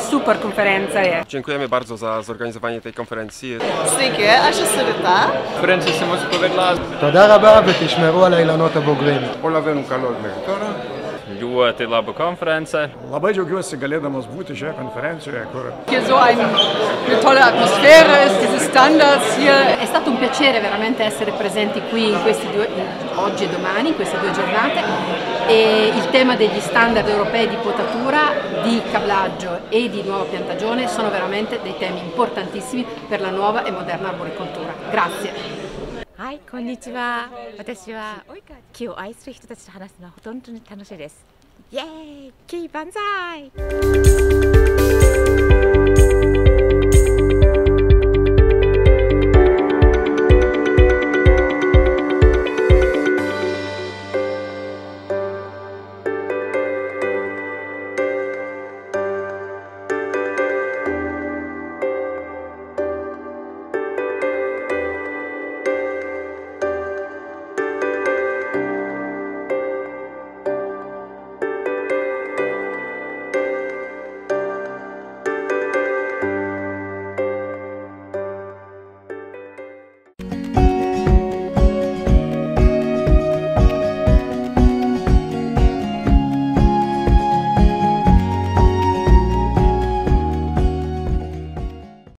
super konferencja je. Dziękujemy bardzo za zorganizowanie tej konferencji. Sveiki, aš esu Rita. הקונפרנציה se mūsų pavedlā. תודה רבה ותשמרו על האילנות הבוגרים. Ļoti laba konference. Labai džiaugiuosi galėdamas būti šioje konferencijoje, kur Hier so ein, eine tolle Atmosphäre ist, diese Standards hier. È stato un piacere veramente essere presenti qui in questi due, oggi e domani, in queste due giornate e il tema degli standard europei di potatura, di cablaggio e di nuova piantagione sono veramente dei temi importantissimi per la nuova e moderna arboricoltura. Grazie. はい、こんにちは。私は 木を愛する人たちと話すのは本当に楽しいです。イエーイ、木万歳！